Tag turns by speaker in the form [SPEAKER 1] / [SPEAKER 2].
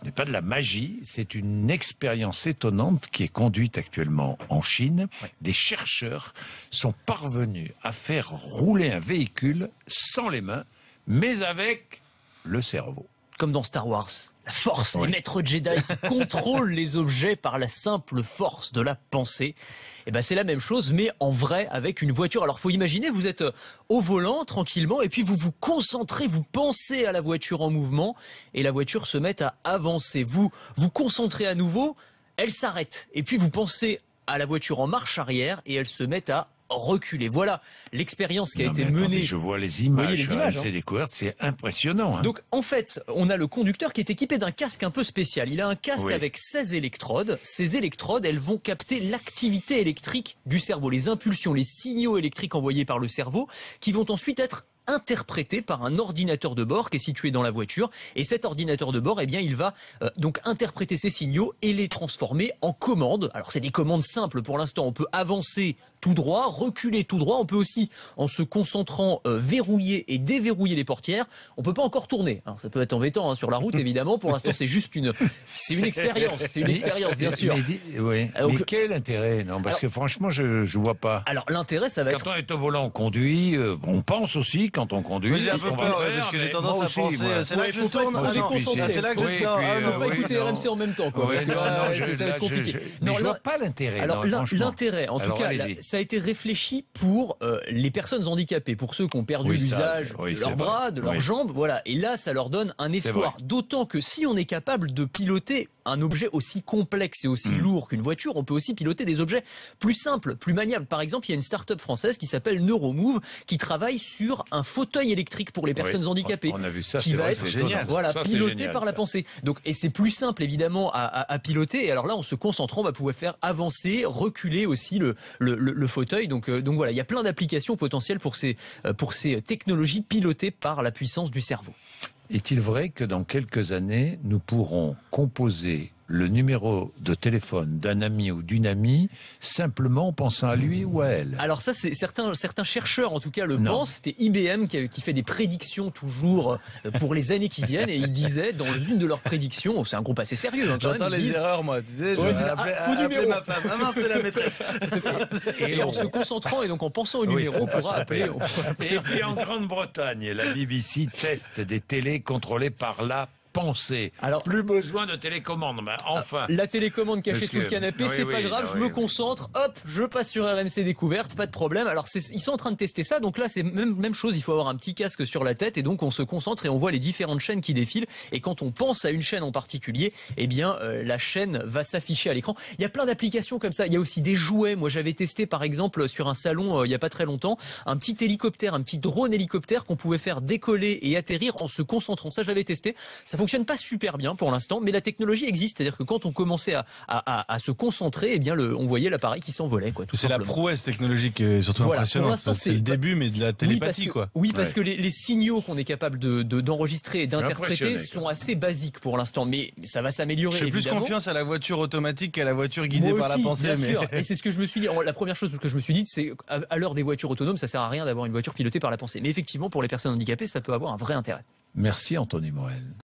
[SPEAKER 1] ce n'est pas de la magie, c'est une expérience étonnante qui est conduite actuellement en Chine. Des chercheurs sont parvenus à faire rouler un véhicule sans les mains, mais avec le cerveau.
[SPEAKER 2] Comme dans Star Wars. La force, les maîtres Jedi qui contrôlent les objets par la simple force de la pensée. Et ben c'est la même chose, mais en vrai avec une voiture. Alors faut imaginer, vous êtes euh, au volant tranquillement, et puis vous vous concentrez, vous pensez à la voiture en mouvement, et la voiture se met à avancer. Vous vous concentrez à nouveau, elle s'arrête, et puis vous pensez à la voiture en marche arrière, et elle se met à reculer. Voilà l'expérience qui a
[SPEAKER 1] Non,
[SPEAKER 2] été
[SPEAKER 1] attendez,
[SPEAKER 2] menée.
[SPEAKER 1] Je vois les images
[SPEAKER 2] les
[SPEAKER 1] sur
[SPEAKER 2] images, hein.
[SPEAKER 1] Découverte, c'est impressionnant. hein.
[SPEAKER 2] Donc en fait, on a le conducteur qui est équipé d'un casque un peu spécial. Il a un casque
[SPEAKER 1] Oui.
[SPEAKER 2] avec 16 électrodes. Ces électrodes, elles vont capter l'activité électrique du cerveau, les impulsions, les signaux électriques envoyés par le cerveau, qui vont ensuite être interprétés par un ordinateur de bord qui est situé dans la voiture et cet ordinateur de bord eh bien il va euh, donc interpréter ces signaux et les transformer en commandes alors c'est des commandes simples pour l'instant on peut avancer tout droit reculer tout droit on peut aussi en se concentrant euh, verrouiller et déverrouiller les portières on peut pas encore tourner alors ça peut être embêtant hein, sur la route évidemment pour l'instant c'est juste une c'est une expérience c'est une
[SPEAKER 1] Mais-
[SPEAKER 2] expérience bien sûr
[SPEAKER 1] Mais, dis- ouais.
[SPEAKER 2] Alors
[SPEAKER 1] Mais
[SPEAKER 2] que-
[SPEAKER 1] quel intérêt? Non, parce
[SPEAKER 2] Alors-
[SPEAKER 1] que franchement, je je vois pas.
[SPEAKER 2] alors l'intérêt ça va être
[SPEAKER 1] Quand on est au volant, on conduit. euh, on pense aussi quand on conduit.
[SPEAKER 3] Oui, j'ai un peu peur,
[SPEAKER 1] faire,
[SPEAKER 3] parce que j'ai
[SPEAKER 1] mais
[SPEAKER 3] tendance à
[SPEAKER 1] aussi,
[SPEAKER 3] penser, c'est là
[SPEAKER 2] Ouais,
[SPEAKER 3] tourne.
[SPEAKER 2] être
[SPEAKER 3] Ah ah, là que je
[SPEAKER 1] puis,
[SPEAKER 3] ah,
[SPEAKER 1] euh,
[SPEAKER 3] non.
[SPEAKER 2] faut pas
[SPEAKER 1] oui,
[SPEAKER 2] écouter
[SPEAKER 1] non.
[SPEAKER 2] RMC en même temps quoi
[SPEAKER 1] Ouais,
[SPEAKER 2] parce que
[SPEAKER 1] non,
[SPEAKER 2] là,
[SPEAKER 1] non,
[SPEAKER 2] ça,
[SPEAKER 1] je-
[SPEAKER 2] ça va
[SPEAKER 1] là,
[SPEAKER 2] être
[SPEAKER 1] je-
[SPEAKER 2] compliqué
[SPEAKER 1] je-
[SPEAKER 2] Non,
[SPEAKER 1] mais je
[SPEAKER 2] là-
[SPEAKER 1] vois pas l'intérêt.
[SPEAKER 2] Alors l'intérêt, en tout cas, là. Ça a été réfléchi pour euh, les personnes handicapées, pour ceux qui ont perdu
[SPEAKER 1] Oui,
[SPEAKER 2] l'usage
[SPEAKER 1] oui,
[SPEAKER 2] de leurs bras,
[SPEAKER 1] vrai.
[SPEAKER 2] de leurs
[SPEAKER 1] Oui.
[SPEAKER 2] jambes, voilà. Et là, ça leur donne un espoir. D'autant que si on est capable de piloter un objet aussi complexe et aussi
[SPEAKER 1] Mm.
[SPEAKER 2] lourd qu'une voiture, on peut aussi piloter des objets plus simples, plus maniables. Par exemple, il y a une start-up française qui s'appelle Neuromove qui travaille sur un fauteuil électrique pour les personnes handicapées
[SPEAKER 1] On a vu ça,
[SPEAKER 2] qui va
[SPEAKER 1] vrai,
[SPEAKER 2] être
[SPEAKER 3] génial.
[SPEAKER 2] voilà,
[SPEAKER 1] Ça,
[SPEAKER 2] piloté
[SPEAKER 1] génial,
[SPEAKER 2] par la
[SPEAKER 1] ça.
[SPEAKER 2] pensée. Donc, et c'est plus simple évidemment à, à- à piloter. Et alors là, en se concentrant, on va pouvoir faire avancer, reculer aussi le, le, le- le fauteuil. Donc, euh, donc voilà, il y a plein d'applications potentielles pour ces euh, pour ces technologies pilotées par la puissance du cerveau.
[SPEAKER 1] Est-il vrai que dans quelques années, nous pourrons composer le numéro de téléphone d'un ami ou d'une amie simplement en pensant à lui ou à elle
[SPEAKER 2] Alors ça, c'est certains certains chercheurs en tout cas le
[SPEAKER 1] Non.
[SPEAKER 2] pensent. C'était IBM qui, fait des prédictions toujours euh, pour les années qui viennent et ils disaient dans une de leurs prédictions, c'est un groupe assez sérieux. Hein,
[SPEAKER 3] J'entends les
[SPEAKER 2] disent-
[SPEAKER 3] erreurs, moi. Tu sais, je
[SPEAKER 2] Ouais,
[SPEAKER 3] appeler,
[SPEAKER 2] Ah, faux numéro.
[SPEAKER 3] ma femme. Ah mince, c'est la maîtresse.
[SPEAKER 2] Et en se concentrant et donc en pensant au
[SPEAKER 1] Oui,
[SPEAKER 2] numéro, pourra appeler. on pourra appeler
[SPEAKER 1] Et puis en Grande-Bretagne, la BBC teste des télés contrôlées par la pensée.
[SPEAKER 2] Alors-
[SPEAKER 1] plus besoin de télécommande, mais enfin.
[SPEAKER 2] La télécommande cachée sous le canapé,
[SPEAKER 1] oui,
[SPEAKER 2] c'est
[SPEAKER 1] oui,
[SPEAKER 2] pas grave,
[SPEAKER 1] ah
[SPEAKER 2] je me concentre, hop, je passe sur RMC découverte, pas de problème. Alors ils sont en train de tester ça, donc là c'est même même chose, il faut avoir un petit casque sur la tête et donc on se concentre et on voit les différentes chaînes qui défilent. Et quand on pense à une chaîne en particulier, eh bien euh, la chaîne va s'afficher à l'écran. Il y a plein d'applications comme ça. Il y a aussi des jouets. Moi j'avais testé par exemple sur un salon euh, il y a pas très longtemps un petit hélicoptère, un petit drone hélicoptère qu'on pouvait faire décoller et atterrir en se concentrant. Ça j'avais testé. Ça fonctionne pas super bien pour l'instant, mais la technologie existe. C'est-à-dire que quand on commençait à, à, à, à se concentrer, eh bien le, on voyait l'appareil qui s'envolait. quoi.
[SPEAKER 3] C'est la prouesse technologique euh, surtout
[SPEAKER 2] Voilà,
[SPEAKER 3] impressionnante. C'est le début, mais de la
[SPEAKER 2] Oui, parce
[SPEAKER 3] télépathie,
[SPEAKER 2] que,
[SPEAKER 3] quoi.
[SPEAKER 2] oui, parce
[SPEAKER 1] Ouais.
[SPEAKER 2] que les, les signaux qu'on est capable de de- d'enregistrer et d'interpréter sont assez basiques pour l'instant, mais ça va s'améliorer.
[SPEAKER 3] J'ai plus confiance à la voiture automatique qu'à la voiture guidée
[SPEAKER 2] Moi
[SPEAKER 3] par la
[SPEAKER 2] aussi,
[SPEAKER 3] pensée.
[SPEAKER 2] bien
[SPEAKER 3] mais...
[SPEAKER 2] sûr. Et c'est ce que je me suis dit. La première chose que je me suis dit, c'est à l'heure des voitures autonomes, ça sert à rien d'avoir une voiture pilotée par la pensée. Mais effectivement, pour les personnes handicapées, ça peut avoir un vrai intérêt.
[SPEAKER 1] Merci Anthony Morel.